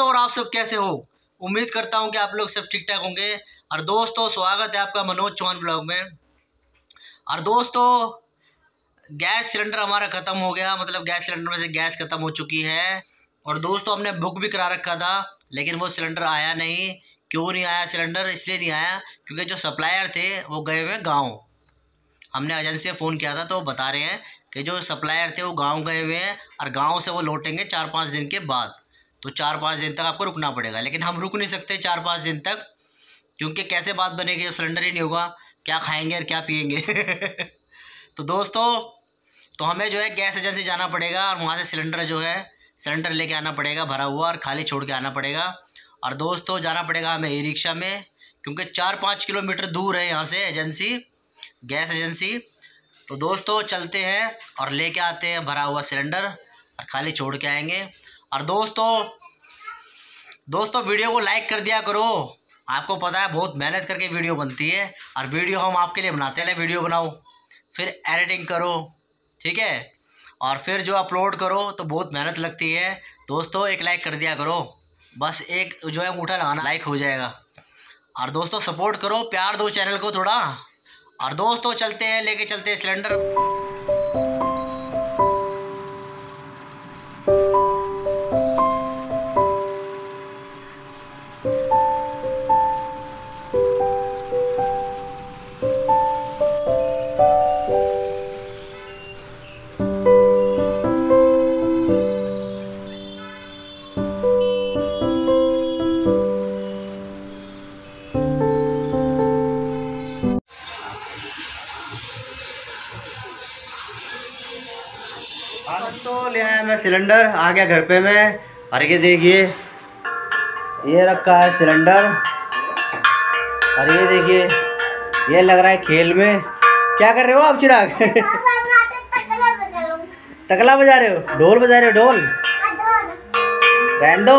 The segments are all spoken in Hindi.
आप सब कैसे हो? उम्मीद करता हूँ कि आप लोग सब ठीक ठाक होंगे। और दोस्तों, स्वागत है आपका मनोज चौहान ब्लॉग में। और दोस्तों, गैस सिलेंडर हमारा ख़त्म हो गया। मतलब गैस सिलेंडर में से गैस ख़त्म हो चुकी है। और दोस्तों, हमने बुक भी करा रखा था, लेकिन वो सिलेंडर आया नहीं। क्यों नहीं आया सिलेंडर? इसलिए नहीं आया, क्योंकि जो सप्लायर थे, वो गए हुए गाँव। हमने एजेंसी से फ़ोन किया था तो वो बता रहे हैं कि जो सप्लायर थे, वो गाँव गए हुए हैं। और गाँव से वो लौटेंगे चार पाँच दिन के बाद। तो चार पाँच दिन तक आपको रुकना पड़ेगा। लेकिन हम रुक नहीं सकते चार पाँच दिन तक, क्योंकि कैसे बात बनेगी सिलेंडर ही नहीं होगा। क्या खाएँगे और क्या पियेंगे तो दोस्तों तो हमें जो है गैस एजेंसी जाना पड़ेगा और वहाँ से सिलेंडर जो है सिलेंडर लेके आना पड़ेगा भरा हुआ और खाली छोड़ के आना पड़ेगा। और दोस्तों, जाना पड़ेगा हमें ई रिक्शा में, क्योंकि चार पाँच किलोमीटर दूर है यहाँ से एजेंसी, गैस एजेंसी। तो दोस्तों, चलते हैं और लेके आते हैं भरा हुआ सिलेंडर और खाली छोड़ के आएँगे। और दोस्तों दोस्तों, वीडियो को लाइक कर दिया करो। आपको पता है, बहुत मेहनत करके वीडियो बनती है और वीडियो हम आपके लिए बनाते हैं। वीडियो बनाओ, फिर एडिटिंग करो, ठीक है? और फिर जो अपलोड करो तो बहुत मेहनत लगती है। दोस्तों, एक लाइक कर दिया करो। बस एक जो है, अंगूठा लगाना लाइक हो जाएगा। और दोस्तों सपोर्ट करो। प्यार दो चैनल को थोड़ा। और दोस्तों, चलते हैं, लेके चलते हैं सिलेंडर। आज तो ले आया मैं सिलेंडर आ गया घर पे मैं। और ये देखिए ये रखा है सिलेंडर। और ये देखिए ये लग रहा है खेल में। क्या कर रहे हो आप चिराग? तकला बजा रहे हो। ढोल बजा रहे हो ढोल? रहन दो।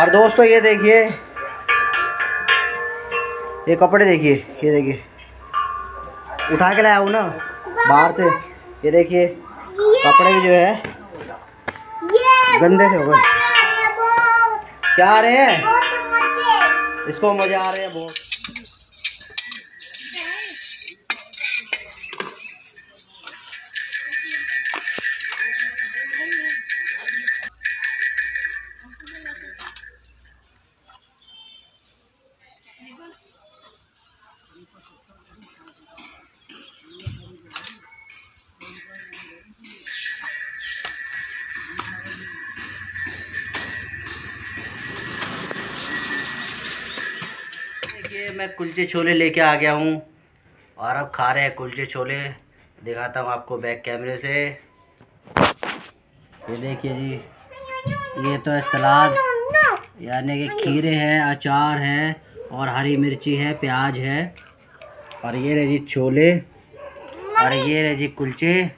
और दोस्तों ये देखिए ये कपड़े देखिए ये देखिए। उठा के लाया हूँ ना बाहर से। ये देखिए कपड़े भी जो है गंदे से हो गए। क्या आ रहे हैं? इसको मज़ा आ रहे हैं बहुत। मैं कुलचे छोले लेके आ गया हूँ। और अब खा रहे हैं कुलचे छोले। दिखाता हूँ आपको बैक कैमरे से। ये देखिए जी, ये तो है सलाद। यानी कि खीरे हैं, अचार है, और हरी मिर्ची है, प्याज है। और ये रहे जी छोले, और ये रहे जी कुलचे।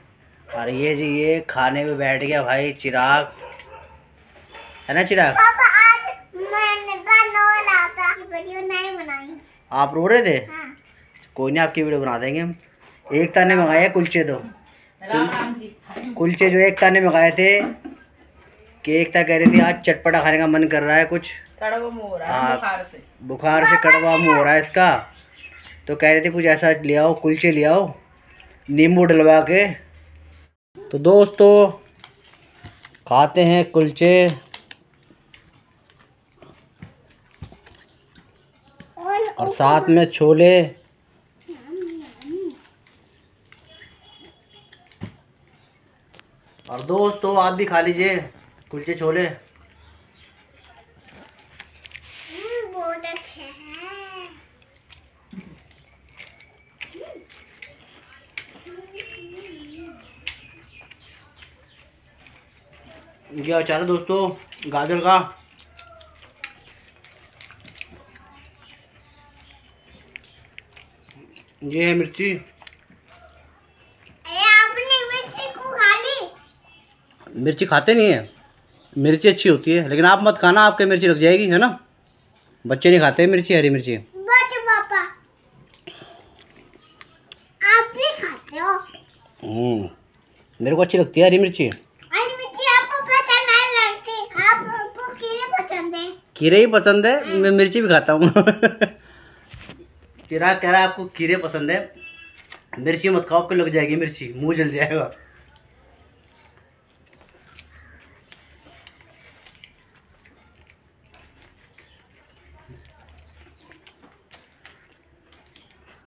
और ये जी, ये खाने में बैठ गया भाई, चिराग। है ना चिराग? पापा, आज मैंने बनोला था। वीडियो नहीं बनाई। आप रो रहे थे? हाँ। कोई नहीं आपकी वीडियो बना देंगे हम। एकता ने मंगाए हैं कुलचे तो। कुल- कुलचे जो एकता ने मंगाए थे कि एकता कह रही थी आज चटपटा खाने का मन कर रहा है कुछ। कड़वा मुँह हो रहा हाँ। है बुखार से। बुखार से कड़वा मुँह हो रहा है इसका। तो कह रहे थे कुछ ऐसा ले आओ कुलचे ले आओ नींबू डलवा के। तो दोस्तों खाते हैं कुलचे और और साथ में छोले। और दोस्तों आप भी खा लीजिए कुलचे छोले। हम्म, बहुत अच्छे हैं। ये अचार दोस्तों गाजर का। ये है मिर्ची। अरे आपने मिर्ची को खा ली। मिर्ची खाते नहीं है। मिर्ची अच्छी होती है लेकिन आप मत खाना आपके मिर्ची लग जाएगी है ना? बच्चे नहीं खाते मिर्ची हरी मिर्ची। पापा। आप भी खाते हो। हम्म मेरे को अच्छी लगती है हरी मिर्ची। हरी मिर्ची आपको पसंद नहीं लगती। आपको कीड़े पसंद है। खीरे ही पसंद है मैं मिर्ची भी खाता हूँ। चिराग कह रहा है आपको खीरे पसंद है। मिर्ची मत खाओ, आपको लग जाएगी मिर्ची, मुँह जल जाएगा।